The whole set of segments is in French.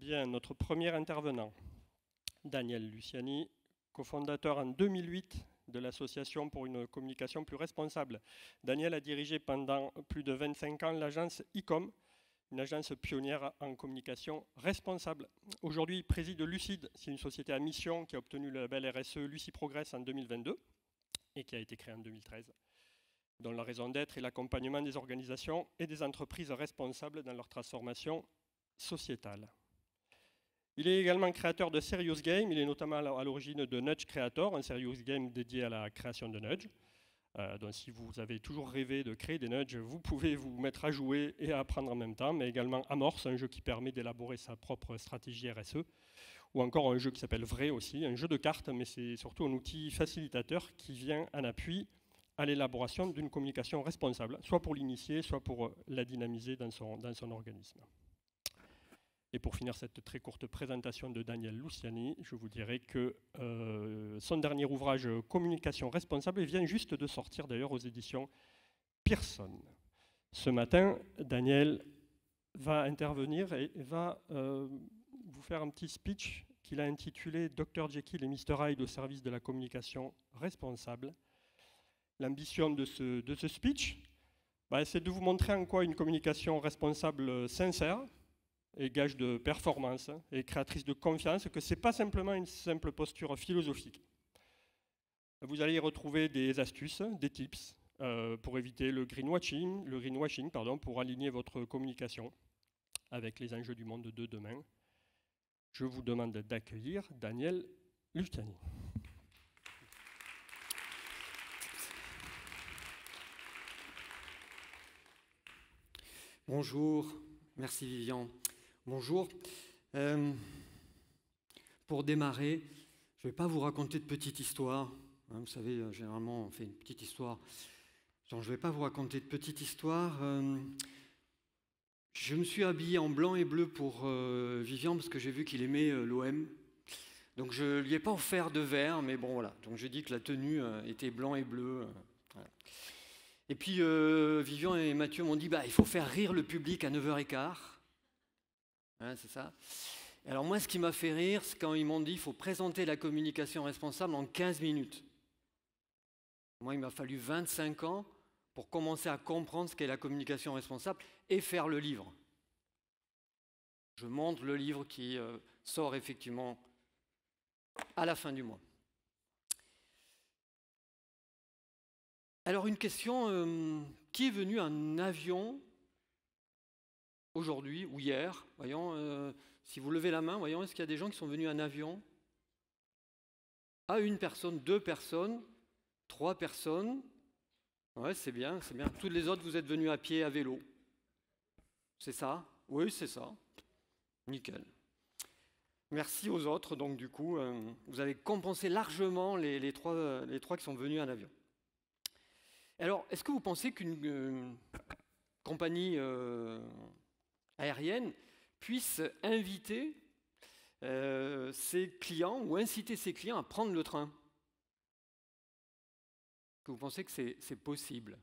Bien, notre premier intervenant, Daniel Luciani, cofondateur en 2008 de l'association pour une communication plus responsable. Daniel a dirigé pendant plus de 25 ans l'agence ICOM, une agence pionnière en communication responsable. Aujourd'hui, il préside Lucide, c'est une société à mission qui a obtenu le label RSE Lucie Progress en 2022 et qui a été créée en 2013, dont la raison d'être est l'accompagnement des organisations et des entreprises responsables dans leur transformation sociétale. Il est également créateur de Serious Game. Il est notamment à l'origine de Nudge Creator, un Serious Game dédié à la création de Nudge. Euh, donc si vous avez toujours rêvé de créer des nudges, vous pouvez vous mettre à jouer et à apprendre en même temps, mais également Amorce, un jeu qui permet d'élaborer sa propre stratégie RSE, ou encore un jeu qui s'appelle Vrai aussi, un jeu de cartes, mais c'est surtout un outil facilitateur qui vient en appui à l'élaboration d'une communication responsable, soit pour l'initier, soit pour la dynamiser dans son organisme. Et pour finir cette très courte présentation de Daniel Luciani, je vous dirai que euh, son dernier ouvrage Communication responsable vient juste de sortir d'ailleurs aux éditions Pearson. Ce matin, Daniel va intervenir et va euh, vous faire un petit speech qu'il a intitulé Dr Jekyll et Mr Hyde au service de la communication responsable. L'ambition de ce, speech, bah, c'est de vous montrer en quoi une communication responsable sincère, et gage de performance hein, et créatrice de confiance, que ce n'est pas simplement une simple posture philosophique. Vous allez y retrouver des astuces, des tips euh, pour éviter le greenwashing, le greenwashing pardon, pour aligner votre communication avec les enjeux du monde de demain. Je vous demande d'accueillir Daniel Luciani. Bonjour, merci Vivian. Bonjour. Euh, pour démarrer, je ne vais pas vous raconter de petite histoire. Hein, vous savez, euh, généralement, on fait une petite histoire. je ne vais pas vous raconter de petite histoire. Euh, je me suis habillé en blanc et bleu pour Vivian parce que j'ai vu qu'il aimait l'OM. Donc je ne lui ai pas offert de vert, mais bon voilà. Donc je dis que la tenue était blanc et bleu. Et puis Vivian et Mathieu m'ont dit bah, il faut faire rire le public à 9h15. Hein, c'est ça. Alors moi, ce qui m'a fait rire, c'est quand ils m'ont dit qu'il faut présenter la communication responsable en 15 minutes. Moi, il m'a fallu 25 ans pour commencer à comprendre ce qu'est la communication responsable et faire le livre. Je montre le livre qui euh, sort effectivement à la fin du mois. Alors une question, euh, qui est venu en avion aujourd'hui ou hier Voyons, euh, si vous levez la main, voyons, est-ce qu'il y a des gens qui sont venus en avion? À une personne, deux personnes, trois personnes. Ouais, c'est bien, c'est bien. Toutes les autres, vous êtes venus à pied, à vélo. C'est ça? Oui, c'est ça. Nickel. Merci aux autres, donc du coup, euh, vous avez compensé largement les, trois, les trois qui sont venus en avion. Alors, est-ce que vous pensez qu'une euh, compagnie aérienne puisse inviter euh, ses clients ou inciter ses clients à prendre le train vous pensez que c'est possible?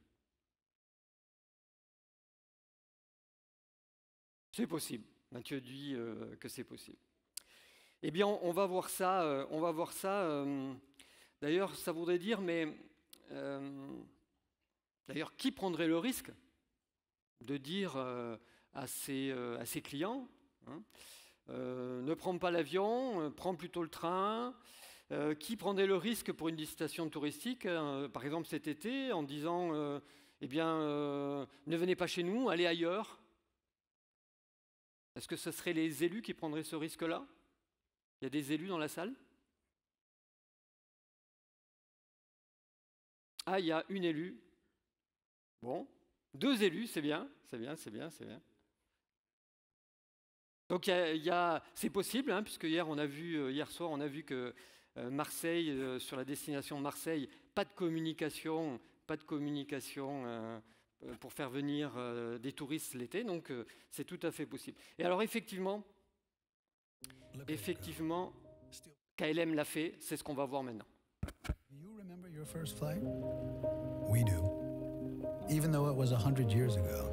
C'est possible. Mathieu dit euh, que c'est possible. Eh bien, on va voir ça. Euh, on va voir ça. D'ailleurs, ça voudrait dire, mais d'ailleurs, qui prendrait le risque de dire à ses, euh, clients. Hein. Euh, ne prends pas l'avion, euh, prends plutôt le train. qui prendrait le risque pour une destination touristique, par exemple cet été, en disant eh bien, ne venez pas chez nous, allez ailleurs? Est-ce que ce seraient les élus qui prendraient ce risque-là? Il y a des élus dans la salle? Ah, il y a une élue. Bon, deux élus, c'est bien, c'est bien, c'est bien, c'est bien. Donc c'est possible, hein, puisque hier, on a vu, euh, hier soir, on a vu que euh, Marseille, euh, sur la destination Marseille, pas de communication, pas de communication pour faire venir des touristes l'été, donc c'est tout à fait possible. Et alors effectivement, effectivement, KLM l'a fait, c'est ce qu'on va voir maintenant. You remember your first flight? We do. Even though it was a hundred years ago.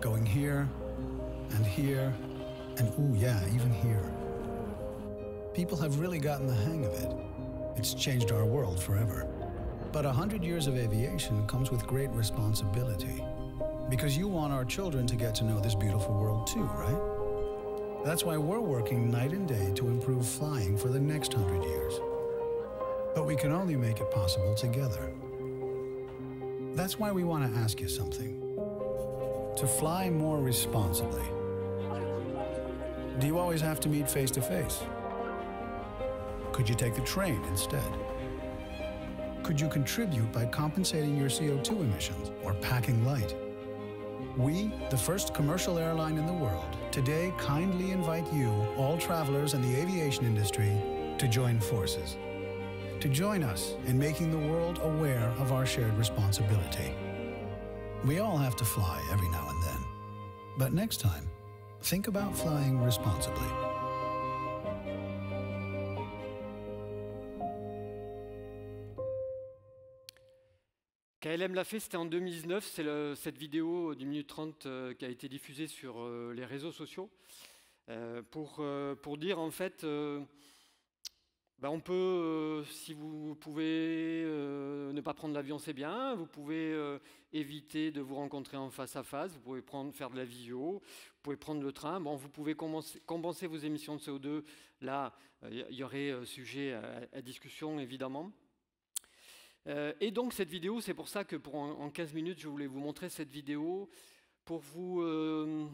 Going here and here and ooh, yeah, even here. People have really gotten the hang of it. It's changed our world forever. But a hundred years of aviation comes with great responsibility. Because you want our children to get to know this beautiful world too, right? That's why we're working night and day to improve flying for the next hundred years. But we can only make it possible together. That's why we want to ask you something. To fly more responsibly, do you always have to meet face to face? Could you take the train instead? Could you contribute by compensating your CO2 emissions or packing light? We, the first commercial airline in the world, today kindly invite you, all travelers and the aviation industry, to join forces. To join us in making the world aware of our shared responsibility. We all have to fly every now and then. But next time, think about flying responsibly. KLM l'a fait, c'était en 2019. C'est cette vidéo d'une minute 30 euh, qui a été diffusée sur euh, les réseaux sociaux euh, pour, pour dire en fait, ben, on peut, si vous pouvez ne pas prendre l'avion, c'est bien. Vous pouvez éviter de vous rencontrer en face à face. Vous pouvez faire de la visio. Vous pouvez prendre le train. Bon, vous pouvez compenser vos émissions de CO2. Là, il y aurait sujet à discussion évidemment. Euh, et donc cette vidéo, c'est pour ça que pour en, 15 minutes, je voulais vous montrer cette vidéo pour vous euh,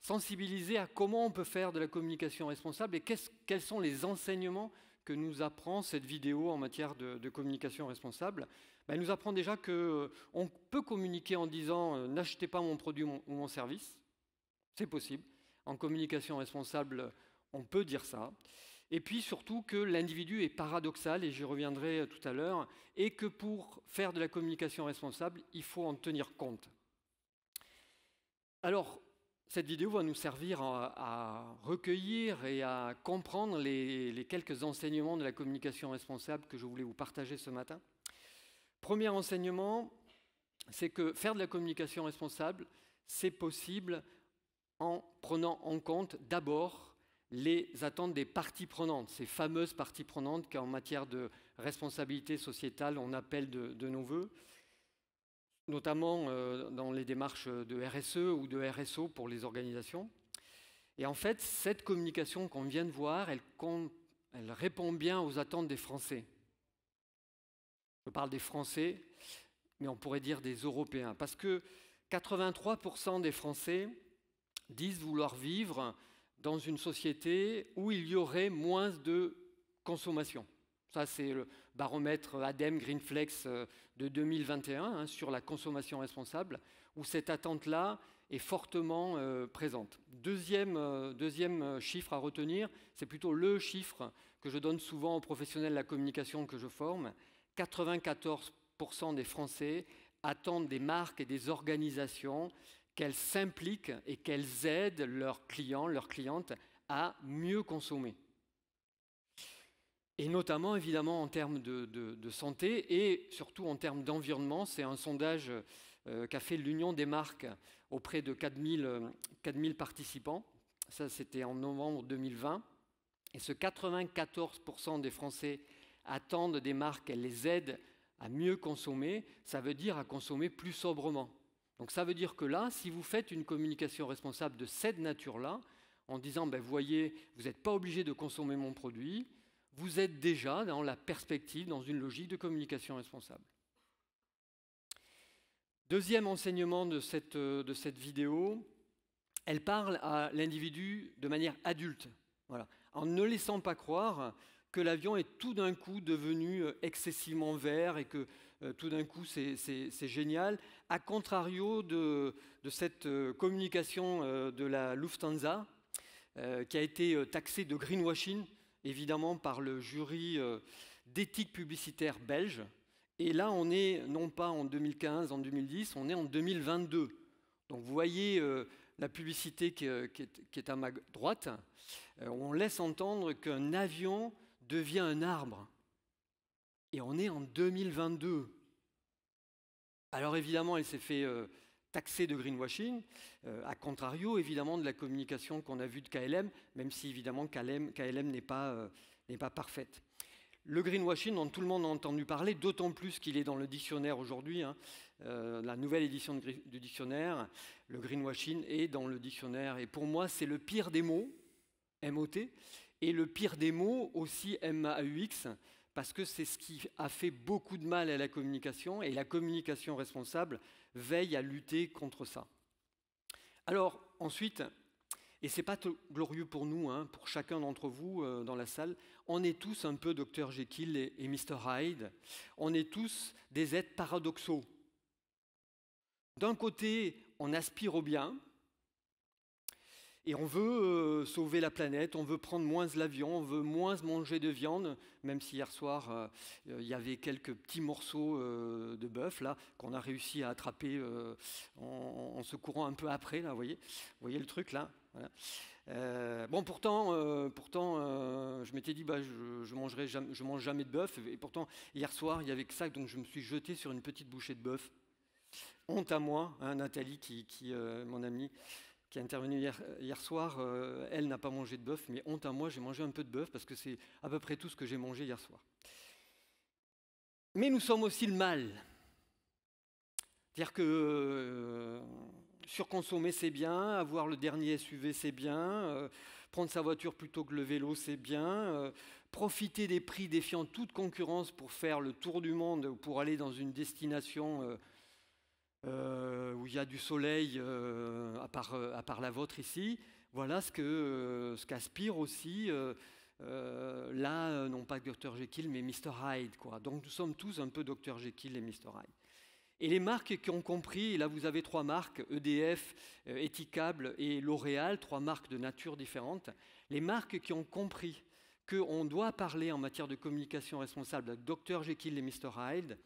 sensibiliser à comment on peut faire de la communication responsable et quels sont les enseignements que nous apprend cette vidéo en matière de, communication responsable. Ben, elle nous apprend déjà qu'on euh, peut communiquer en disant n'achetez pas mon produit ou mon service. C'est possible. En communication responsable, on peut dire ça. Et puis surtout que l'individu est paradoxal, et j'y reviendrai tout à l'heure, et que pour faire de la communication responsable, il faut en tenir compte. Alors, cette vidéo va nous servir à, recueillir et à comprendre les, quelques enseignements de la communication responsable que je voulais vous partager ce matin. Premier enseignement, c'est que faire de la communication responsable, c'est possible en prenant en compte d'abord les attentes des parties prenantes, ces fameuses parties prenantes qu'en matière de responsabilité sociétale on appelle de, nos voeux, notamment euh, dans les démarches de RSE ou de RSO pour les organisations. Et en fait, cette communication qu'on vient de voir, elle, elle répond bien aux attentes des Français. Je parle des Français, mais on pourrait dire des Européens, parce que 83% des Français disent vouloir vivre dans une société où il y aurait moins de consommation. Ça, c'est le baromètre ADEME Greenflex euh, de 2021 hein, sur la consommation responsable, où cette attente-là est fortement euh, présente. Deuxième, euh, deuxième chiffre à retenir, c'est plutôt le chiffre que je donne souvent aux professionnels de la communication que je forme. 94% des Français attendent des marques et des organisations qu'elles s'impliquent et qu'elles aident leurs clients, leurs clientes à mieux consommer. Et notamment, évidemment, en termes de, santé et surtout en termes d'environnement. C'est un sondage euh, qu'a fait l'Union des marques auprès de 4000, 4000 participants. Ça, c'était en novembre 2020. Et ce 94% des Français attendent des marques qu'elles les aident à mieux consommer. Ça veut dire à consommer plus sobrement. Donc ça veut dire que là, si vous faites une communication responsable de cette nature-là, en disant, ben, voyez, vous n'êtes pas obligé de consommer mon produit, vous êtes déjà dans la perspective, dans une logique de communication responsable. Deuxième enseignement de cette, cette vidéo, elle parle à l'individu de manière adulte, en ne laissant pas croire que l'avion est tout d'un coup devenu excessivement vert et que euh, tout d'un coup c'est génial, à contrario de, cette euh, communication euh, de la Lufthansa, qui a été taxée de greenwashing, évidemment par le jury d'éthique publicitaire belge. Et là, on est non pas en 2015, en 2010, on est en 2022. Donc vous voyez la publicité qui, est, à ma droite. on laisse entendre qu'un avion devient un arbre. Et on est en 2022. Alors évidemment, elle s'est fait euh, taxé de greenwashing, à contrario évidemment de la communication qu'on a vue de KLM, même si évidemment KLM, n'est pas, pas parfaite. Le greenwashing dont tout le monde a entendu parler, d'autant plus qu'il est dans le dictionnaire aujourd'hui, hein, la nouvelle édition du dictionnaire, le greenwashing est dans le dictionnaire. Et pour moi, c'est le pire des mots, MOT, et le pire des mots aussi MAUX, parce que c'est ce qui a fait beaucoup de mal à la communication, et la communication responsable veille à lutter contre ça. Alors ensuite, et c'est pas glorieux pour nous, hein, pour chacun d'entre vous euh, dans la salle, on est tous un peu Dr Jekyll et, et Mr Hyde, on est tous des êtres paradoxaux. D'un côté, on aspire au bien, et on veut euh, sauver la planète, on veut prendre moins l'avion, on veut moins manger de viande, même si hier soir euh, il y avait quelques petits morceaux euh, de bœuf là qu'on a réussi à attraper en, se courant un peu après là, vous voyez, voyez le truc là. bon, pourtant, pourtant je m'étais dit, bah, je, je, mangerai jamais, je mange jamais de bœuf, et pourtant hier soir il y avait que ça, donc je me suis jeté sur une petite bouchée de bœuf. Honte à moi, hein, Nathalie, qui, qui mon amie, qui est intervenue hier, hier soir, euh, elle n'a pas mangé de bœuf, mais honte à moi, j'ai mangé un peu de bœuf parce que c'est à peu près tout ce que j'ai mangé hier soir. Mais nous sommes aussi le mal. C'est-à-dire que euh, surconsommer, c'est bien, avoir le dernier SUV, c'est bien, euh, prendre sa voiture plutôt que le vélo, c'est bien, profiter des prix défiant toute concurrence pour faire le tour du monde ou pour aller dans une destination euh, où il y a du soleil euh, à, part, euh, à, part, la vôtre ici. Voilà ce qu'aspire aussi là, non pas Dr Jekyll, mais Mr Hyde. Donc nous sommes tous un peu Dr Jekyll et Mr Hyde. Et les marques qui ont compris, là vous avez trois marques, EDF, Etikable et L'Oréal, trois marques de nature différentes, les marques qui ont compris qu'on doit parler en matière de communication responsable Dr Jekyll et Mr Hyde,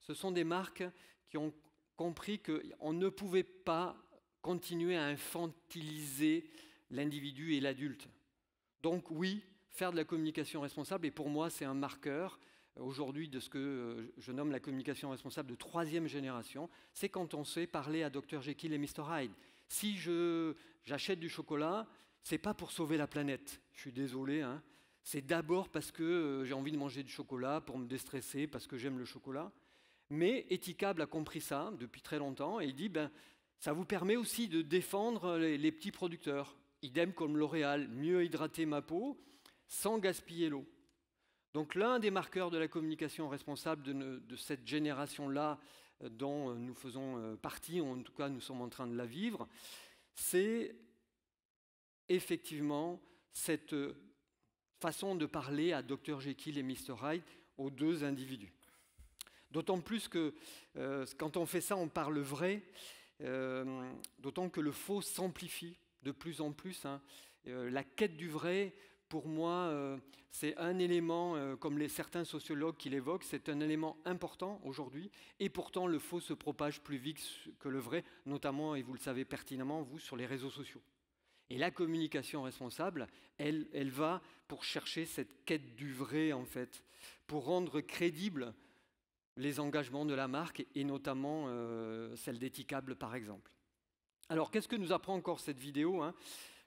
ce sont des marques qui ont compris qu'on ne pouvait pas continuer à infantiliser l'individu et l'adulte. Donc oui, faire de la communication responsable, et pour moi c'est un marqueur euh, aujourd'hui de ce que euh, je nomme la communication responsable de troisième génération, c'est quand on sait parler à Dr Jekyll et Mr Hyde. Si j'achète du chocolat, c'est pas pour sauver la planète, je suis désolé, hein. c'est d'abord parce que euh, j'ai envie de manger du chocolat, pour me déstresser, parce que j'aime le chocolat. Mais Etikable a compris ça depuis très longtemps et il dit ben, ça vous permet aussi de défendre les, petits producteurs. Idem comme L'Oréal, mieux hydrater ma peau sans gaspiller l'eau. Donc l'un des marqueurs de la communication responsable de, cette génération-là euh, dont nous faisons euh, partie, ou en tout cas nous sommes en train de la vivre, c'est effectivement cette euh, façon de parler à Dr Jekyll et Mr Hyde aux deux individus. D'autant plus que euh, quand on fait ça, on parle vrai, euh, d'autant que le faux s'amplifie de plus en plus. Hein. Euh, la quête du vrai, pour moi, c'est un élément, comme les, certains sociologues qui l'évoquent, c'est un élément important aujourd'hui, et pourtant le faux se propage plus vite que le vrai, notamment, et vous le savez pertinemment, vous, sur les réseaux sociaux. Et la communication responsable, elle, elle va pour chercher cette quête du vrai, en fait, pour rendre crédible les engagements de la marque et notamment euh, celle d'Etikable par exemple. Alors qu'est-ce que nous apprend encore cette vidéo hein?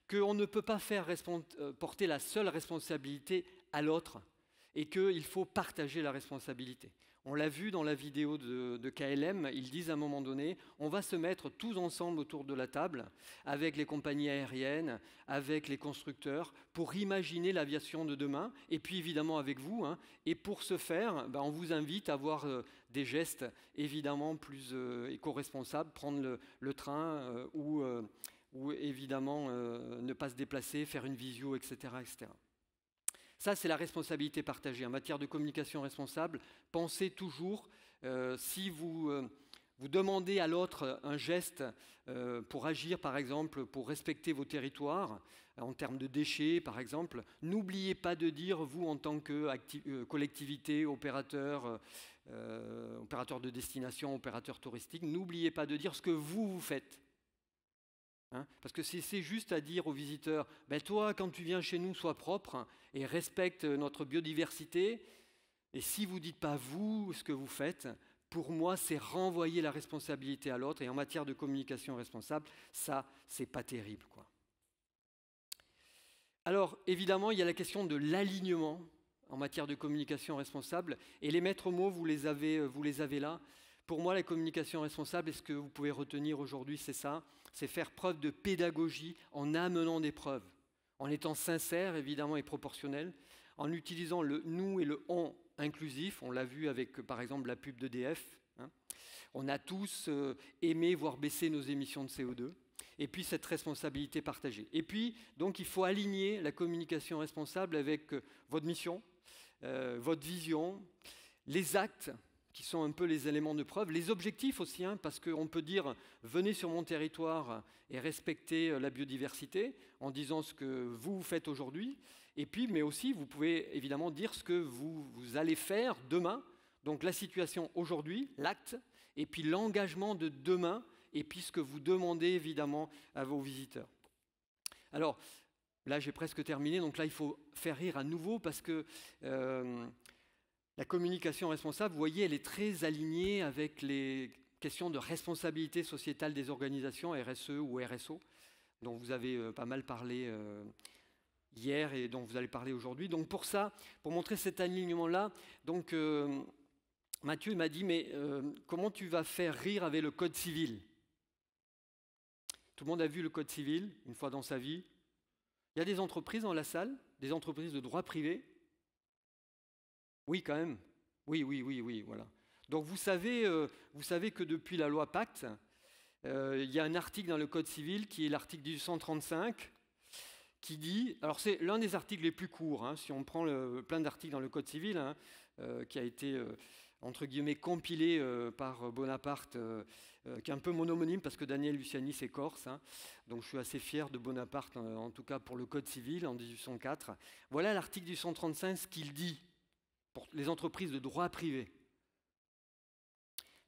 Qu'on ne peut pas faire euh, porter la seule responsabilité à l'autre et qu'il faut partager la responsabilité. On l'a vu dans la vidéo de, KLM, ils disent à un moment donné, on va se mettre tous ensemble autour de la table, avec les compagnies aériennes, avec les constructeurs, pour imaginer l'aviation de demain, et puis évidemment avec vous. Hein. et pour ce faire, ben, on vous invite à avoir euh, des gestes évidemment plus euh, éco-responsables, prendre le, train euh, ou, ou, évidemment ne pas se déplacer, faire une visio, etc. etc. Ça, c'est la responsabilité partagée. En matière de communication responsable, pensez toujours, euh, si vous, euh, vous demandez à l'autre un geste euh, pour agir, par exemple, pour respecter vos territoires, en termes de déchets, par exemple, n'oubliez pas de dire, vous, en tant que collectivité, opérateur, opérateur de destination, opérateur touristique, n'oubliez pas de dire ce que vous, vous faites. Hein, parce que c'est juste à dire aux visiteurs, ben toi, quand tu viens chez nous, sois propre et respecte notre biodiversité. Et si vous ne dites pas vous ce que vous faites, pour moi, c'est renvoyer la responsabilité à l'autre. Et en matière de communication responsable, ça, c'est pas terrible. Quoi. Alors, évidemment, il y a la question de l'alignement en matière de communication responsable. Et les maîtres mots, vous les avez, euh, vous les avez là. Pour moi, la communication responsable, et ce que vous pouvez retenir aujourd'hui, c'est ça, c'est faire preuve de pédagogie en amenant des preuves, en étant sincère, évidemment, et proportionnel, en utilisant le nous et le on inclusif. On l'a vu avec, par exemple, la pub d'EDF. Hein. On a tous euh, aimé voir baisser nos émissions de CO2 et puis cette responsabilité partagée. Et puis, donc, il faut aligner la communication responsable avec euh, votre mission, euh, votre vision, les actes qui sont un peu les éléments de preuve, les objectifs aussi, hein, parce qu'on peut dire venez sur mon territoire et respectez la biodiversité en disant ce que vous faites aujourd'hui, et puis, mais aussi, vous pouvez évidemment dire ce que vous, allez faire demain. Donc la situation aujourd'hui, l'acte, et puis l'engagement de demain, et puis ce que vous demandez évidemment à vos visiteurs. Alors, là j'ai presque terminé, donc là il faut faire rire à nouveau parce que euh, la communication responsable, vous voyez, elle est très alignée avec les questions de responsabilité sociétale des organisations, RSE ou RSO, dont vous avez euh, pas mal parlé euh, hier et dont vous allez parler aujourd'hui. Donc pour ça, pour montrer cet alignement-là, euh, Mathieu m'a dit, mais comment tu vas faire rire avec le Code civil? Tout le monde a vu le Code civil une fois dans sa vie. Il y a des entreprises dans la salle, des entreprises de droit privé. Oui, quand même. Oui, oui, oui, oui, voilà. Donc vous savez, euh, que depuis la loi Pacte, il y a un article dans le Code civil qui est l'article 1835 qui dit, alors c'est l'un des articles les plus courts, hein, si on prend le, plein d'articles dans le Code civil, hein, euh, qui a été, euh, entre guillemets, compilé euh, par Bonaparte, qui est un peu mononyme parce que Daniel Luciani c'est corse, hein. donc je suis assez fier de Bonaparte, en tout cas pour le Code civil en 1804. Voilà l'article 1835, ce qu'il dit les entreprises de droit privé.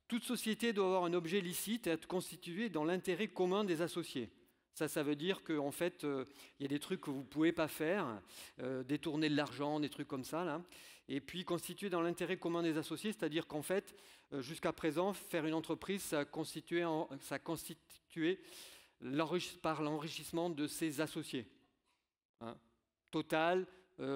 Toute société doit avoir un objet licite et être constituée dans l'intérêt commun des associés. Ça, ça veut dire qu'en fait, euh, il y a des trucs que vous ne pouvez pas faire, euh, détourner de l'argent, des trucs comme ça. Là. Et puis constituer dans l'intérêt commun des associés, c'est-à-dire qu'en fait, euh, jusqu'à présent, faire une entreprise, ça constituait, constituait par l'enrichissement de ses associés. Hein. Total,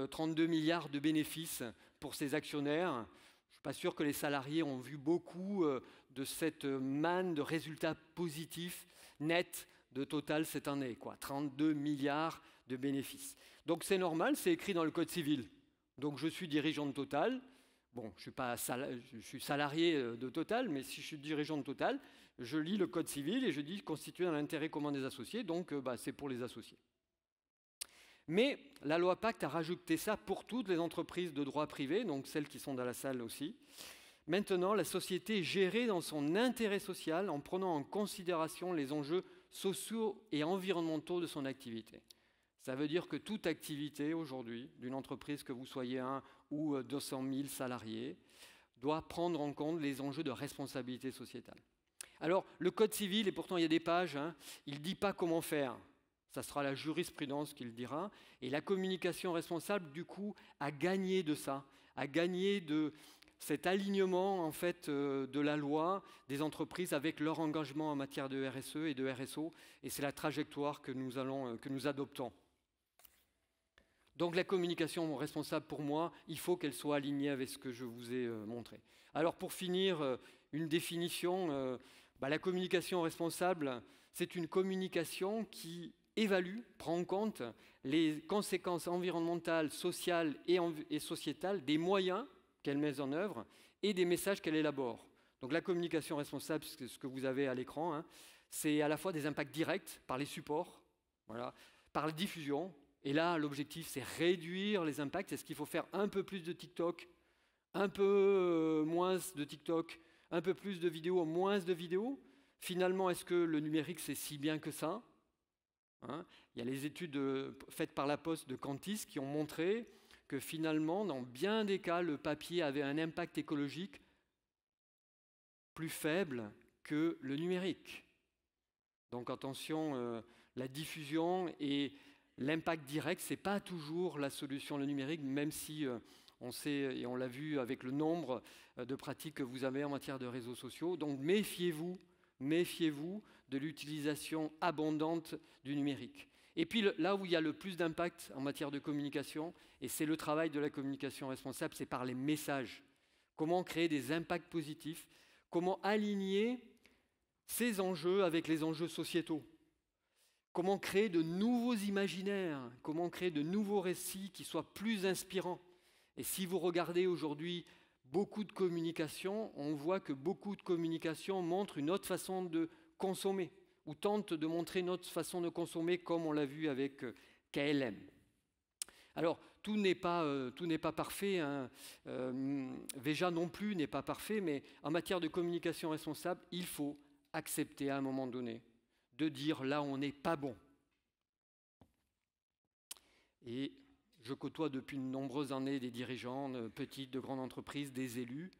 32 milliards de bénéfices pour ses actionnaires. Je ne suis pas sûr que les salariés ont vu beaucoup de cette manne de résultats positifs nets de total cette année, quoi, 32 milliards de bénéfices. Donc c'est normal, c'est écrit dans le Code civil. Donc je suis dirigeant de Total. Bon, je suis, pas salarié euh, de Total, mais si je suis dirigeant de Total, je lis le Code civil et je dis constitué dans l'intérêt commun des associés, donc euh, bah, c'est pour les associés. Mais la loi Pacte a rajouté ça pour toutes les entreprises de droit privé, donc celles qui sont dans la salle aussi. Maintenant, la société est gérée dans son intérêt social en prenant en considération les enjeux sociaux et environnementaux de son activité. Ça veut dire que toute activité aujourd'hui, d'une entreprise, que vous soyez un ou 200 euh, 000 salariés, doit prendre en compte les enjeux de responsabilité sociétale. Alors, le Code civil, et pourtant il y a des pages, hein, il ne dit pas comment faire. Ça sera la jurisprudence qui le dira. Et la communication responsable, du coup, a gagné de ça, a gagné de, cet alignement en fait euh, de la loi des entreprises avec leur engagement en matière de RSE et de RSO, et c'est la trajectoire que nous, allons, euh, que nous adoptons. Donc la communication responsable pour moi, il faut qu'elle soit alignée avec ce que je vous ai euh, montré. Alors pour finir, une définition, bah, la communication responsable, c'est une communication qui évalue, prend en compte les conséquences environnementales, sociales et, sociétales des moyens qu'elle met en œuvre et des messages qu'elle élabore. Donc la communication responsable, ce que vous avez à l'écran, hein, c'est à la fois des impacts directs par les supports, voilà, par la diffusion. Et là, l'objectif, c'est réduire les impacts. Est-ce qu'il faut faire un peu plus de TikTok, un peu euh, moins de TikTok, un peu plus de vidéos, moins de vidéos? Finalement, est-ce que le numérique, c'est si bien que ça? Hein Il y a les études euh, faites par la Poste de Cantis qui ont montré que finalement, dans bien des cas, le papier avait un impact écologique plus faible que le numérique. Donc attention, euh, la diffusion et l'impact direct, ce n'est pas toujours la solution, le numérique, même si euh, On sait, et on l'a vu avec le nombre de pratiques que vous avez en matière de réseaux sociaux. Donc méfiez-vous, méfiez-vous de l'utilisation abondante du numérique. Et puis là où il y a le plus d'impact en matière de communication, et c'est le travail de la communication responsable, c'est par les messages. Comment créer des impacts positifs, comment aligner ces enjeux avec les enjeux sociétaux. Comment créer de nouveaux imaginaires, comment créer de nouveaux récits qui soient plus inspirants. Et si vous regardez aujourd'hui beaucoup de communication, on voit que beaucoup de communication montrent une autre façon de consommer ou tentent de montrer une autre façon de consommer comme on l'a vu avec euh, KLM. Alors, tout n'est pas, euh, pas, parfait, hein. Euh, Veja non plus n'est pas parfait, mais en matière de communication responsable, il faut accepter à un moment donné de dire là on n'est pas bon. Et je côtoie depuis de nombreuses années des dirigeants de petites, de grandes entreprises, des élus.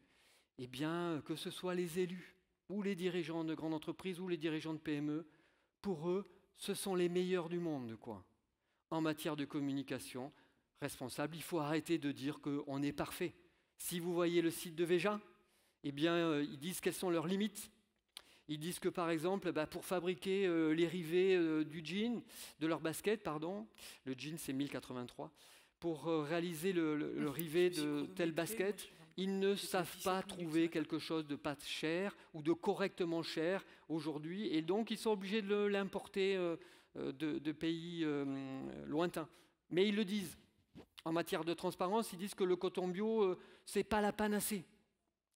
Eh bien, que ce soit les élus ou les dirigeants de grandes entreprises ou les dirigeants de PME, pour eux, ce sont les meilleurs du monde, quoi. En matière de communication responsable, il faut arrêter de dire qu'on est parfait. Si vous voyez le site de Veja, eh bien, euh, ils disent quelles sont leurs limites. Ils disent que par exemple, bah, pour fabriquer euh, les rivets euh, du jean, de leur basket, pardon, le jean c'est 1083, pour réaliser le, rivet de tel basket, ils ne savent pas trouver quelque chose de pas cher ou de correctement cher aujourd'hui, et donc ils sont obligés de l'importer de, pays lointains. Mais ils le disent. En matière de transparence, ils disent que le coton bio, c'est pas la panacée.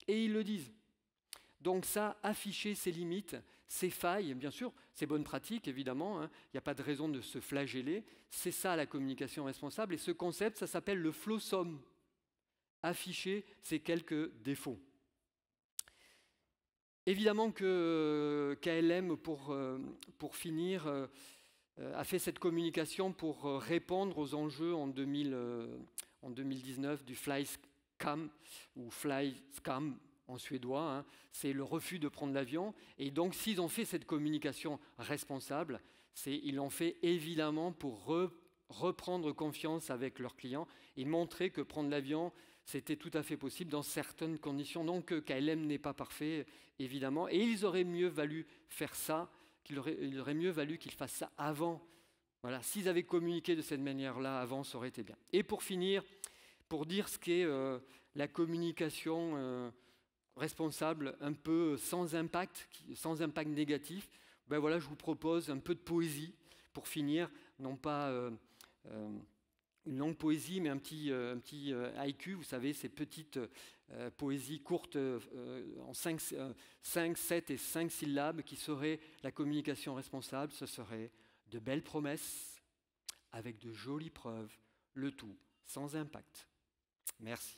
Et ils le disent. Donc ça, afficher ses limites, ses failles, bien sûr, ses bonnes pratiques, évidemment, hein. il n'y a pas de raison de se flageller, c'est ça la communication responsable, et ce concept, ça s'appelle le flow-somme. Afficher ses quelques défauts. Évidemment que euh, KLM, pour, euh, pour finir, euh, a fait cette communication pour répondre aux enjeux en, 2000, en 2019 du Fly Scam ou Fly Scam en suédois, hein, c'est le refus de prendre l'avion. Et donc, s'ils ont fait cette communication responsable, c'est ils l'ont fait évidemment pour reprendre confiance avec leurs clients et montrer que prendre l'avion, c'était tout à fait possible dans certaines conditions. Donc, euh, KLM n'est pas parfait, évidemment. Et ils auraient mieux valu faire ça, il aurait mieux valu qu'ils fassent ça avant. Voilà, s'ils avaient communiqué de cette manière-là avant, ça aurait été bien. Et pour finir, pour dire ce qu'est euh, la communication. Euh, responsable, un peu sans impact, sans impact négatif, ben voilà, je vous propose un peu de poésie pour finir, non pas une longue poésie, mais un petit, euh, un petit haïku, vous savez, ces petites poésies courtes en 5, 5, 7 et 5 syllabes qui seraient la communication responsable, ce serait de belles promesses avec de jolies preuves, le tout sans impact. Merci.